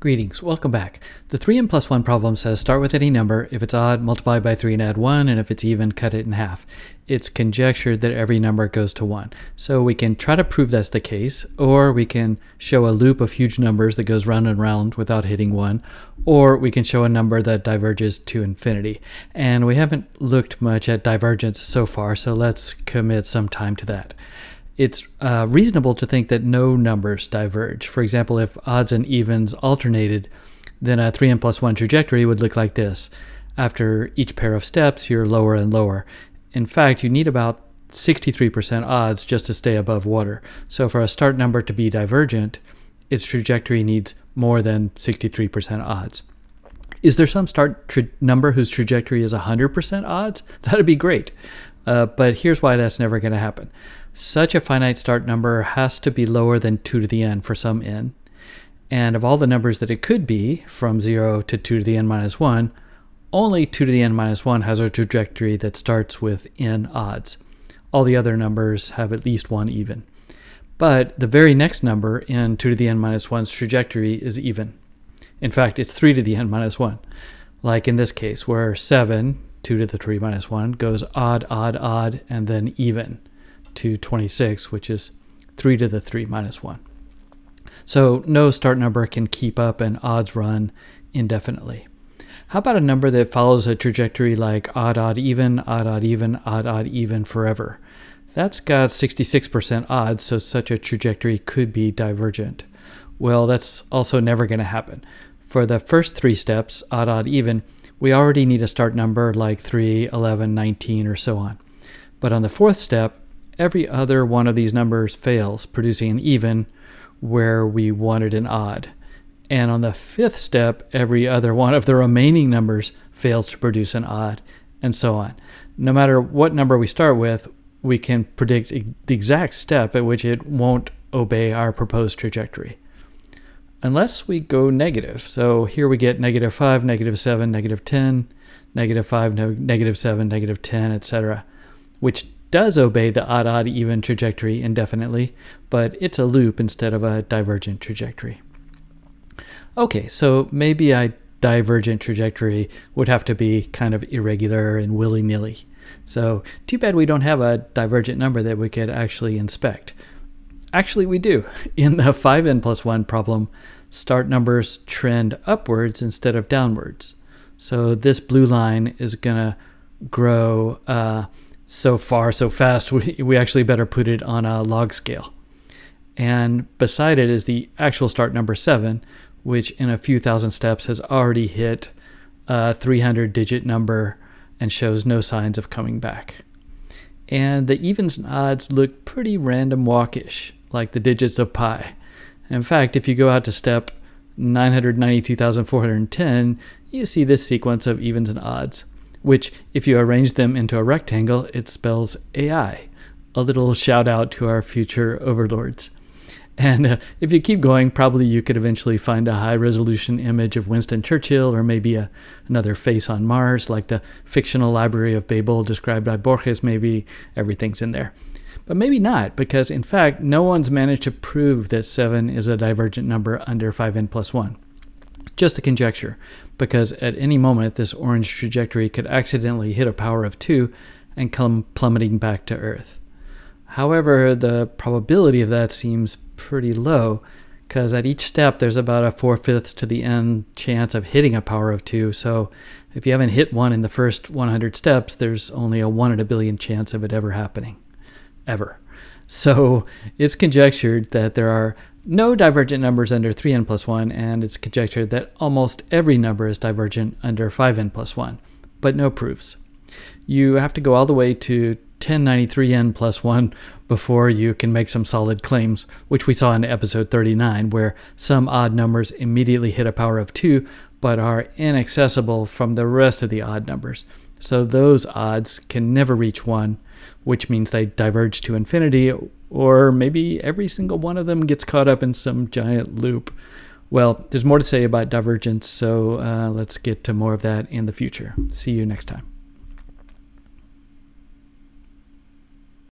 Greetings, welcome back. The 3n plus 1 problem says start with any number. If it's odd, multiply by 3 and add 1, and if it's even, cut it in half. It's conjectured that every number goes to 1. So we can try to prove that's the case, or we can show a loop of huge numbers that goes round and round without hitting 1, or we can show a number that diverges to infinity. And we haven't looked much at divergence so far, so let's commit some time to that it's uh, reasonable to think that no numbers diverge. For example, if odds and evens alternated, then a 3n plus 1 trajectory would look like this. After each pair of steps, you're lower and lower. In fact, you need about 63% odds just to stay above water. So for a start number to be divergent, its trajectory needs more than 63% odds. Is there some start number whose trajectory is 100% odds? That'd be great. Uh, but here's why that's never going to happen. Such a finite start number has to be lower than 2 to the n for some n. And of all the numbers that it could be, from 0 to 2 to the n minus 1, only 2 to the n minus 1 has a trajectory that starts with n odds. All the other numbers have at least one even. But the very next number in 2 to the n minus 1's trajectory is even. In fact, it's 3 to the n minus 1, like in this case, where 7, 2 to the 3 minus 1, goes odd, odd, odd, and then even to 26, which is 3 to the 3 minus 1. So no start number can keep up an odds run indefinitely. How about a number that follows a trajectory like odd, odd, even, odd, odd, even, odd, odd, even forever? That's got 66% odds, so such a trajectory could be divergent. Well, that's also never going to happen. For the first three steps, odd, odd, even, we already need a start number like 3, 11, 19, or so on. But on the fourth step, every other one of these numbers fails, producing an even where we wanted an odd. And on the fifth step, every other one of the remaining numbers fails to produce an odd, and so on. No matter what number we start with, we can predict the exact step at which it won't obey our proposed trajectory. Unless we go negative. So here we get negative 5, negative 7, negative 10, negative 5, no, negative 7, negative 10, etc., which does obey the odd odd even trajectory indefinitely, but it's a loop instead of a divergent trajectory. Okay, so maybe a divergent trajectory would have to be kind of irregular and willy-nilly. So too bad we don't have a divergent number that we could actually inspect. Actually, we do. In the 5n plus 1 problem, start numbers trend upwards instead of downwards. So this blue line is going to grow uh, so far so fast, we, we actually better put it on a log scale. And beside it is the actual start number 7, which in a few thousand steps has already hit a 300 digit number and shows no signs of coming back. And the evens and odds look pretty random walkish, like the digits of pi. In fact, if you go out to step 992,410, you see this sequence of evens and odds which, if you arrange them into a rectangle, it spells AI. A little shout out to our future overlords. And uh, if you keep going, probably you could eventually find a high resolution image of Winston Churchill or maybe a, another face on Mars, like the fictional library of Babel described by Borges. Maybe everything's in there. But maybe not, because in fact, no one's managed to prove that 7 is a divergent number under 5n plus 1. Just a conjecture, because at any moment this orange trajectory could accidentally hit a power of 2 and come plummeting back to Earth. However, the probability of that seems pretty low, because at each step there's about a 4 fifths to the n chance of hitting a power of 2, so if you haven't hit one in the first 100 steps, there's only a 1 in a billion chance of it ever happening. Ever. So it's conjectured that there are no divergent numbers under 3n plus 1, and it's conjectured that almost every number is divergent under 5n plus 1, but no proofs. You have to go all the way to 1093n plus 1 before you can make some solid claims, which we saw in episode 39, where some odd numbers immediately hit a power of 2 but are inaccessible from the rest of the odd numbers. So those odds can never reach 1, which means they diverge to infinity or maybe every single one of them gets caught up in some giant loop. Well, there's more to say about divergence, so uh, let's get to more of that in the future. See you next time.